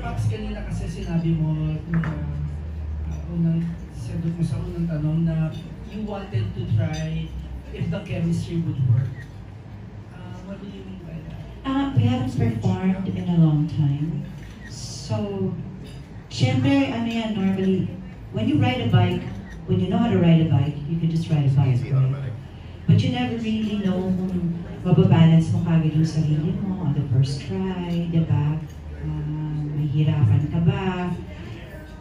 Pops, kanina kasi sinabi mo na uh, unang sagot mo sa unang tanong na you wanted to try if the chemistry would work. Uh, what do you mean by that? Uh, we haven't performed in a long time. So, syempre, ano yan, normally, when you ride a bike, when you know how to ride a bike, you can just ride a bike. Right? But you never really know kung mababalance mo kagad yung sarili mo on the first try, di ba? Mahirapan ka ba?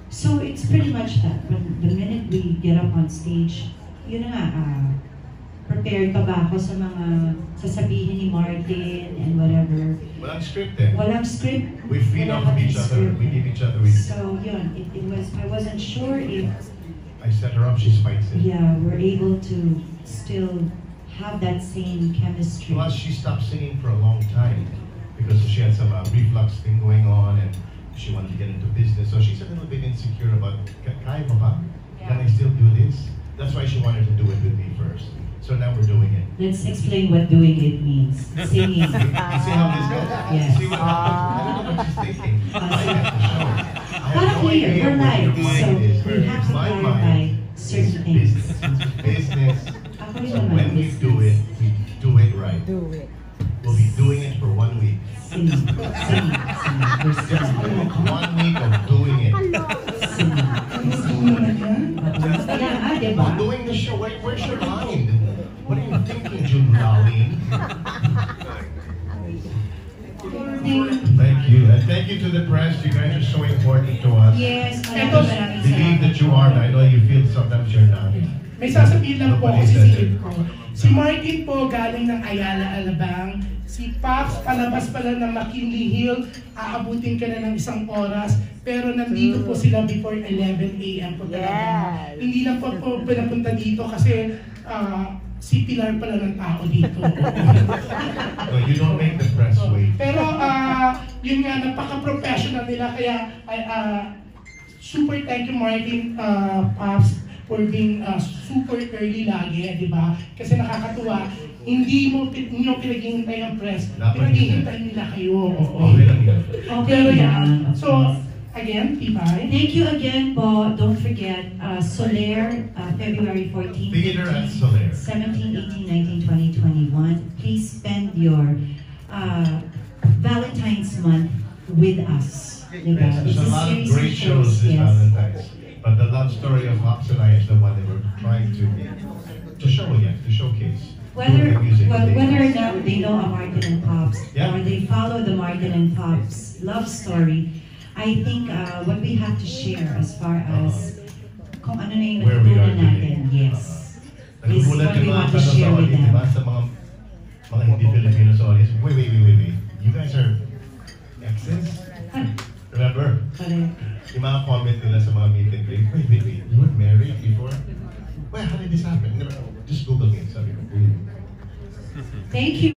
So it's pretty much that. When the minute we get up on stage, yun na nga, uh, prepared pa ba ako sa mga sasabihin ni Martin and whatever. Walang script eh. Walang script. We feed off of each other. We give each other. We, So yun, it, it was, I wasn't sure if I set her up. She spikes it. yeah, we're able to still have that same chemistry. Plus, she stopped singing for a long time reflux thing going on and she wanted to get into business. So she's a little bit insecure about, "Ka- kaya mo ba? Can I still do this? That's why she wanted to do it with me first. So now we're doing it. Let's explain what doing it means. Singing. You see how this goes? Yes. See what happens? I don't know what she's thinking. I have to show. her. I have no idea we're where live, so mind is. we have to My clarify mind certain is things. Business. Business. Ako So when we do it, we do it right. Do it. We'll be doing it for one week. Just one week of doing it. Singing. Gusto mo naman yan? Kaya nga, di ba? We're doing the show. Where, where's your mind? What are you thinking, June Lowling? Thank you. And thank you to the press. You guys are so important to us. Yes, maraming Ito, maraming Believe that you are. I know you feel sometimes you're not. May sasabihin lang po Nobody kasi said si it. ko. Si Martin po galing ng Ayala, Alabang. Si Pops palabas pala ng McKinley Hill. Aabutin ka na ng isang oras. Pero nandito po sila before 11 a.m. po talaga. Yes. Hindi lang po po pinapunta dito kasi ah, si Pilar pala ng tao dito. No, you don't make the press wait. Pero ah, yun nga, napaka-professional nila. Kaya ay, ah, super thank you Martin uh, Pops for being uh, super early lagi, di ba? Kasi nakakatuwa, hindi mo mo pinaghihintay ang press, pinaghihintay nila kayo. Oo. Okay. Okay Pero yan. so, again, Tibay. Thank you again po. Don't forget, uh, Soler, uh, February 14, Theater at 15, Soler. 17, 18, 19, 20, 21. Please spend your uh, Valentine's month with us. Diba? There's a lot of great shows. Story of I is the one that we're trying to to show again, to showcase. Whether, Doing the music well, whether or not they know a Martin and Pops, Yeah. or they follow the Martin and Pops love story, I think uh, what we have to share as far as kung ano na yung Where we are natutunan today. natin, yes. Is what we want to share with them. Sa mga mga hindi Filipino sa audience. Wait, wait, wait, wait, wait. You guys are Yung mga comment nila sa mga meet and greet. Wait, wait, wait. You were married before? Well, how did this happen? Just Google it. Sabi ko. Thank you.